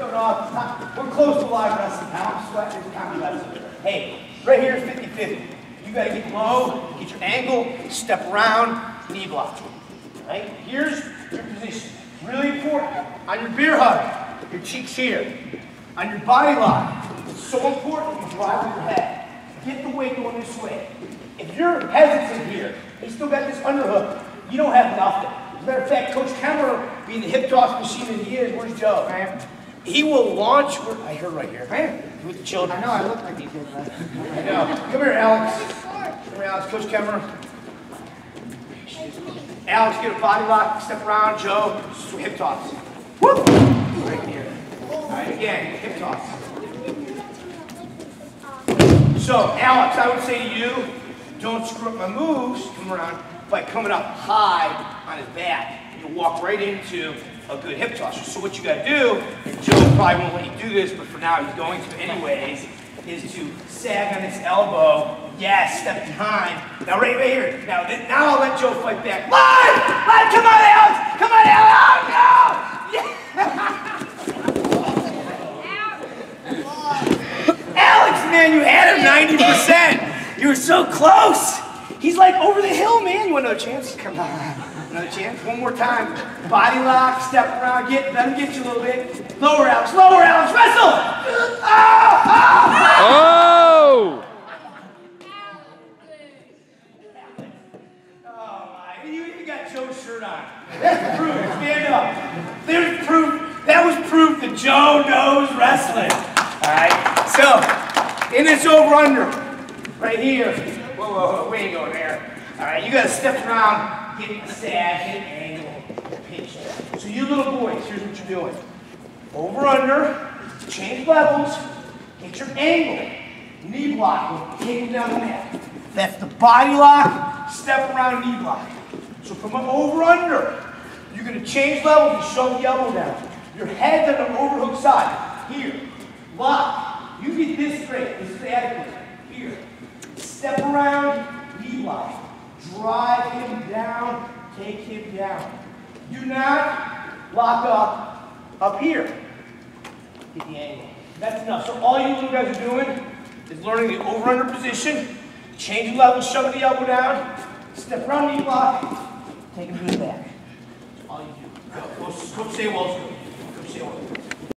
start off. We're close to live wrestling now. I'm sweating. Of wrestling. Hey, right here is 50-50. You gotta get low, get your angle, step around, knee block. Right? Here's your position. Really important. On your bear hug, your cheeks here. On your body lock, it's so important you drive with your head. Get the weight going this way. If you're hesitant here, you still got this underhook, you don't have nothing. As a matter of fact, Coach Kemmer, being the hip toss machine that he is, where's Joe? Man. He will launch, I heard right here, man, with the children. I know, I look like he did that. I know. Come here, Alex. Come here, Alex. Coach Kemmer. Alex, get a body lock, step around, Joe, hip toss. Whoop! Right here. All right, again, hip toss. So, Alex, I would say to you, don't screw up my moves, come around, by coming up high on his back. You'll walk right into a good hip tosser. So what you gotta do, and Joe probably won't let you do this, but for now he's going to anyways, is to sag on his elbow. Yes, step behind. Now right, right here. Now, now I'll let Joe fight back. Live! Live! Come on, Alex! Come on, Alex! Oh, no! Yeah! Alex, man, you had him 90%. You were so close. He's like over the hill, man. You want another chance? Come on. Another chance? One more time. Body lock, step around, get, let him get you a little bit. Lower, Alex, lower, Alex, wrestle! Oh! oh! Oh! Oh. You even got Joe's shirt on. That's proof. Stand up. There's proof. That was proof that Joe knows wrestling. All right? So, in this over-under, right here. Whoa, whoa. We ain't going there. All right, you got to step around, get the sag, get an angle, pinch. So you little boys, here's what you're doing. Over-under, change levels, get your angle. Knee block, take him down the mat. That's the body lock, step around knee block. So from over under, you're gonna change levels and shove the elbow down. Your head's on the overhook side. Here, lock. You get this straight, this is adequate. Here, step around, knee block. Drive him down, take him down. Do not lock up up here. Get the angle. That's enough. So all you little guys are doing is learning the over-under position, changing level, shoving the elbow down, step around knee block, take him to the back. That's all you do. Go. Coach, Coach Saywell's good. Coach Saywell.